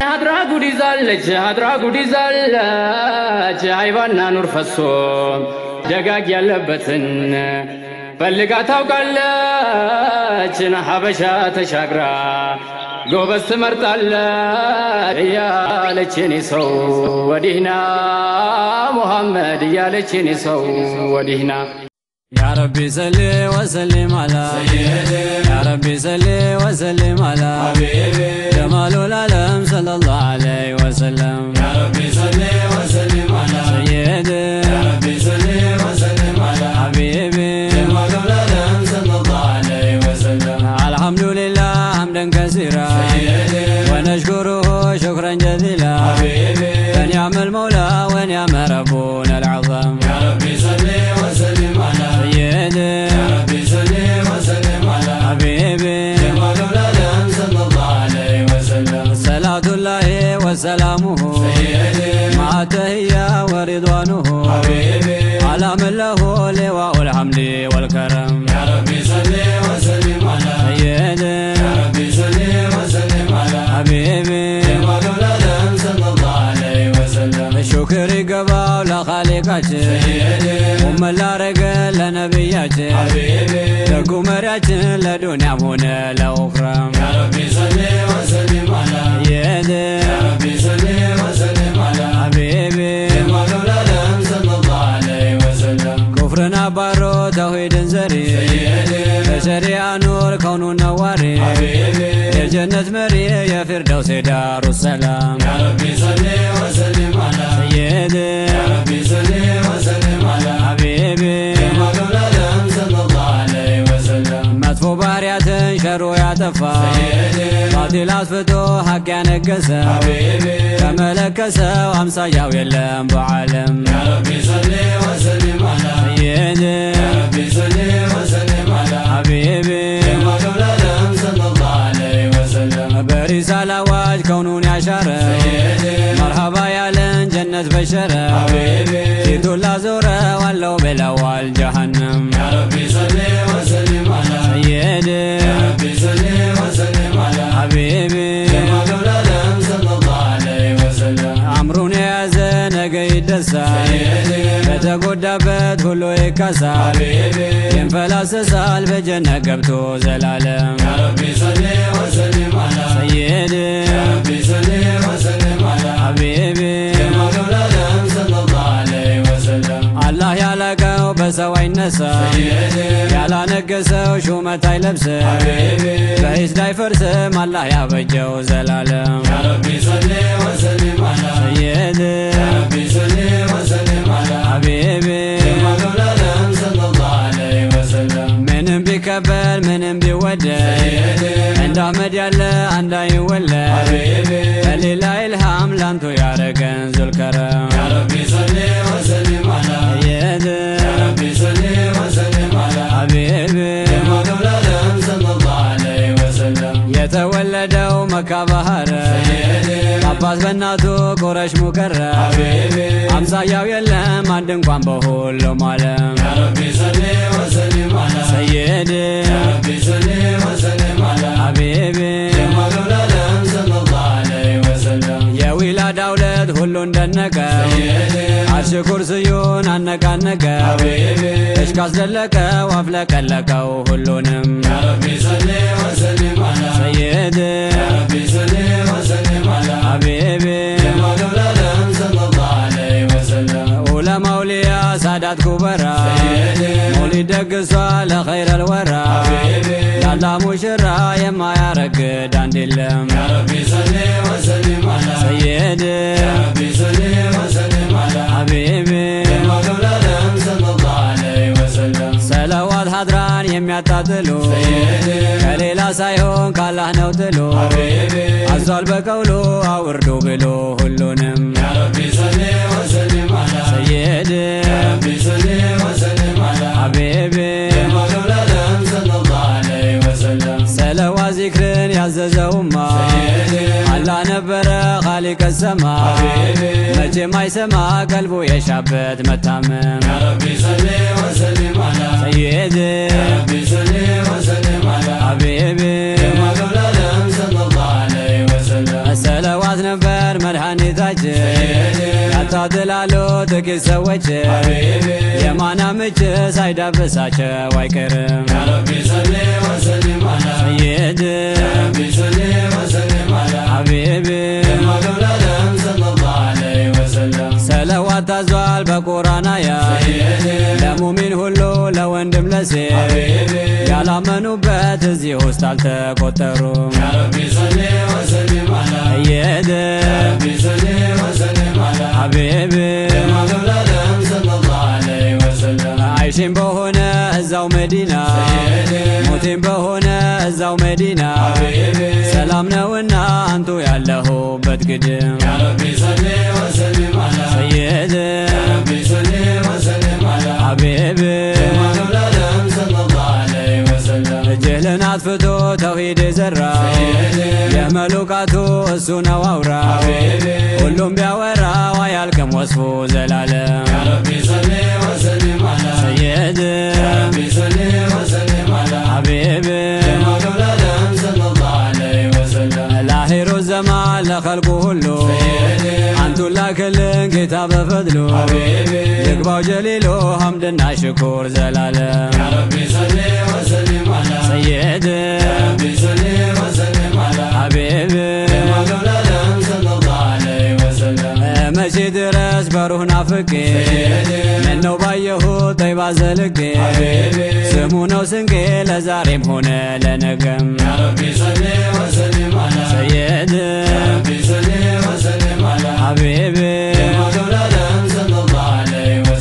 አድራ ጉድ ይዛለች አድራ ጉድ ይዛለች አይባና ኑር ፈሶ ደጋግ ያለበትን ፈልጋ ታውቃለች ሀበሻ ተሻግራ ጎበዝ ትመርጣለች እያለች የኔ ሰው ወዲህና ሙሐመድ እያለች የኔ ሰው ወዲህና يا ربي صلي وسلم على سيدي يا ربي صلي وسلم على حبيبي جمال العالم صلى الله عليه وسلم. يا ربي صلي وسلم على سيدي. يا ربي صلي وسلم على حبيبي. جمال العالم صلى الله عليه وسلم. الحمد لله حمدا كثيرا. سيدي. ونشكره شكرا جزيلا. حبيبي. فنعم المولى ونعم ربنا العظيم. يا ربي صلي وسلم على سيدي. መሪያችን ለዱንያም ሆነ ለኡኽራም ኩፍርን አባሮ ተውሂድን ዘሪ። በሸሪያ ኑር ከውኑ ነዋሪ። የጀነት መሪ የፊርደውስ ዳሩ ሰላም ሰየድ ሐቢቢ غيره يعتفى باطلات فتو حق نقسم كملك سو امسى ياو يلم بعلم يا ربي صلي وسلم على سيدي يا ربي صلي وسلم على حبيبي جمال صلى الله عليه وسلم كونون يا مرحبا يا لن جنة حبيبي ይደሳል በተጎዳበት ሁሉ ይካሳል ይንፈላሰሳል በጀነት ገብቶ ዘላለም ሰየድ ሐቢቢ ያላቀው በሰው አይነሳ ያላነገሰው ሹመት አይለብስ በሂስ ላይፈርስም አላህ ያበጀው ዘላለም። ሰየድ ሐቢቢ ምንም ቢከበል ምንም ቢወደድ እንደ አህመድ ያለ አንድ አይወለድ። ከሌላ ኢልሃም ላንቱ ያረገን ዙልከረም መካ ባህረ አባት በእናቱ ቁረሽ ሙከረ አምሳያው የለም አንድ እንኳን በሁሉም ዓለም ሰየድ አርሽ ኩርስዩን አነቃነቀው እሽክ አስደለቀው አፍለቀለቀው ሁሉንም። ሰየድ ሐቢቢ ዑለማ አውሊያ ሳዳት ኩበራ መውሊድ ደግሷ ለኸይረል ወራ ያላ ሙሽራ የማያረግድ አንድ የለም። ሰየድ ሐቢቢ ሰለዋት ሀድራን የሚያጣጥሉ ከሌላ ሳይሆን ካላህ ነው ጥሎ አዟል በቀውሎ አውርዶ ብሎ ሁሉንም። ሰየድ ኻሊቀ ሰማ መቼም አይሰማ ቀልቡ የሻበት መታመም ሰየድ ጥቂት ሰዎች የማናምች ሳይዳብሳቸው አይቀርም። ሰይድ ሐቢብ ሰለዋት ታዟል በቁራናያ ለሙሚን ሁሉ ለወንድም ለሴት ያላመኑበት እዚህ ውስጥ አልተቆጠሩም። ሰይድ ሐቢብ አይሽም በሆነ እዛው መዲና ሞቴም በሆነ እዛው መዲና ሰላም ነውና አንቱ ያለሁበት ግድም። ሰይድ ሐቢብ ጅህልን አጥፍቶ ተውሂድ የዘራ የመሉቃቱ እሱ ነው አውራ ሁሉም ቢያወራ አያልቅም ወስፉ ዘላለም ሰይድ ሐቢብ ላሂሩ ዘማን ለኸልቁ ሁሉ አንቱን ላክልን ጌታ በፈድሉ ይግባው ጀሊሉ ሐምድና ሽኩር ዘላለም ሰይድ ሐቢብ መቼ ድረስ በሩህ ናፍቄ ምነው ባየሁ ጠይባ ዘልቄ ስሙ ነው ስንቄ ለዛሬም ሆነ ለነገም ሰይድ ሐቢብ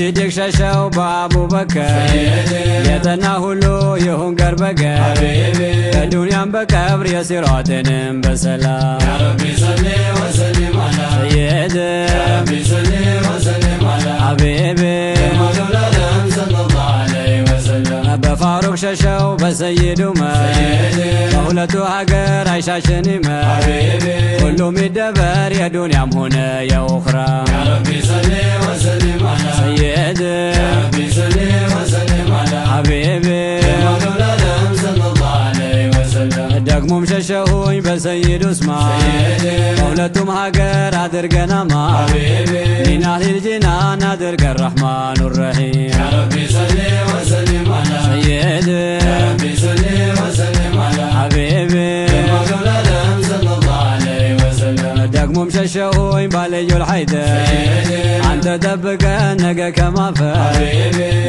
በሲዲቅ ሸሸው በአቡበከር የጠና ሁሉ ይሁን ገርበገር በዱንያም በቀብር የሲራትንም በሰላም። በፋሩቅ ሸሸው በሰይድ ዑመር። በሁለቱ ሀገር አይሻሽን ይመር دبر يا دنيا هنا يا أخرى. يا ربي صلي وسلم على سيدي يا ربي صلي وسلم على حبيبي. جمال الأدم صلى الله عليه وسلم. دقمم ششهوي بسيد اسمع سيدي مولتهم حقر أدرقنا حبيبي. من أهل الجنان أدرق الرحمن الرحيم. يا ربي صلي وسلم على سيدي شوي بالي الحيدر. عند دبك نقا كما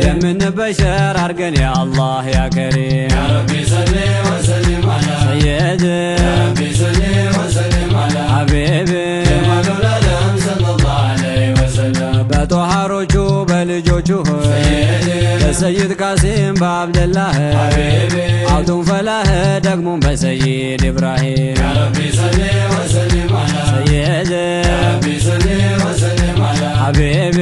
يا من بشر ارقن يا الله يا كريم. يا ربي صل وسلم على سيدي يا ربي صل وسلم على حبيبي. جمال الادم صلى الله عليه وسلم بطهر وجوب الجوجه سيدي በሰይድ ቃሲም በአብደላህ አውቱን ፈላህ ደግሞም በሰይድ ኢብራሂም ሰይድ ሐቢብ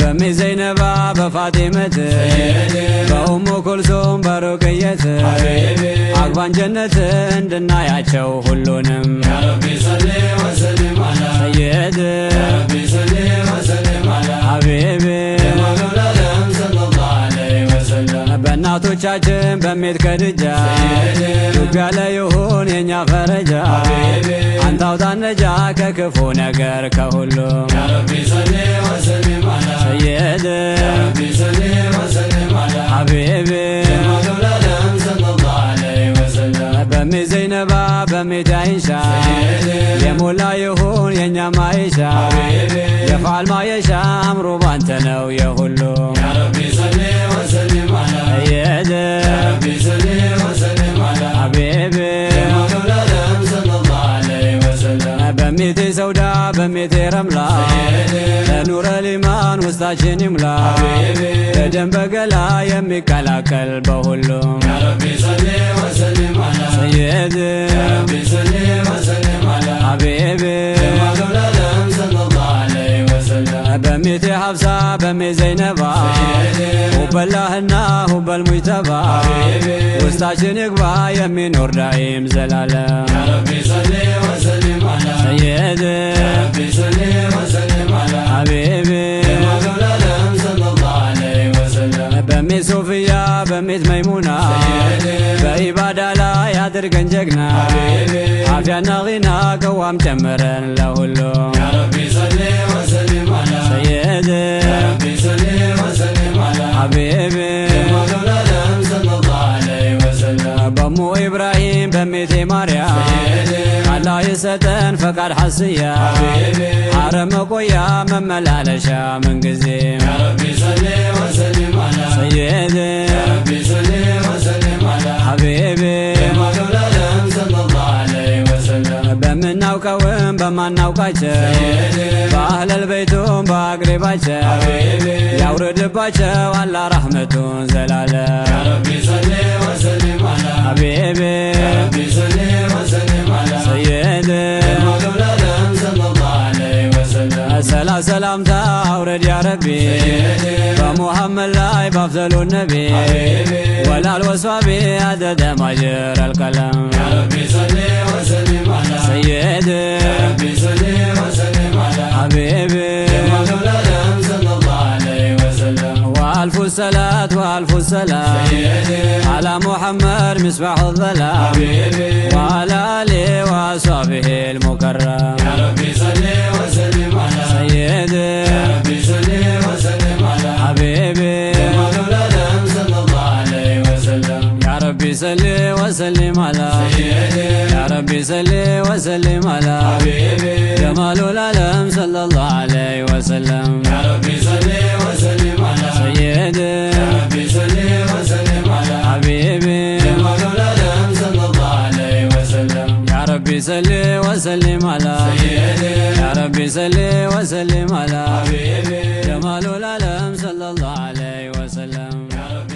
በሚ ዘይነባ በፋጢመት በኡሙ ኩልሱም በሩቅየት አግባን ጀነት እንድናያቸው ሁሉንም ሰይድ ሐቢብ በእናቶቻችን በሜት ከድጃ ዱቢያ ላይ ይሁን የእኛ ፈረጃ አንተ አውጣን ነጃ ከክፉ ነገር ከሁሉም ሰይድ ሐቢብ በሚ ዘይነ ዘይነባ በሜት አይሻ የሞላ ይሁን የእኛ ማይሻ የፋል ማየሻ አምሮ ባንተ ነው የሁሉ ሰየድ ሐቢብ በሜቴ ሰውዳ በሜቴ ረምላ ለኑረ ሊማን ውስጣችን ይሙላ በደም በገላ የሚቀላቀል በሁሉም ሰየድ በሜቴ ሀብሳ በሜ ዘይነባ ሁበላህና ሁበል ሙይተባ ውስጣችን ይግባ የሚኖር ዳይም ዘላለም። ሰየድ ሐቢብ በሜት ሶፍያ በሜት መይሙና በኢባዳ ላይ አድርገን ጀግና። አፍያና ጊና ቀዋም ጨምረን ለሁሉ ፈቃድ ሐስያ ሐረም መቆያ መመላለሻ ምንጊዜ ሰየድ ሐቢብ በምናውቀውም በማናውቃቸው በአህለል ቤቱም በአቅሬባቸው ያውርድባቸው አላ ረሕመቱን ዘላለም ሐቢብ ሰየድ ሰላ ሰላምታ አውረድ ያ ረቢ በሙሐመድ ላይ ባፍዘሉ ነቢ ወላል ወሷቢ አደደ ማጀር አልቀለም ሰየድ ሐቢብ وألف الصلاة وألف السلام على محمد مصباح الظلام وعلى آله وأصحابه المكرم سيد وسلم على حبيبي. جمال العالم صلى الله عليه وسلم. يا ربي صل وسلم على سيدي. يا ربي صل وسلم على حبيبي. جمال العالم صلى الله عليه وسلم. يا ربي صل وسلم على سيدي. يا ربي صل وسلم على حبيبي. جمال العالم صلى الله عليه وسلم. يا ربي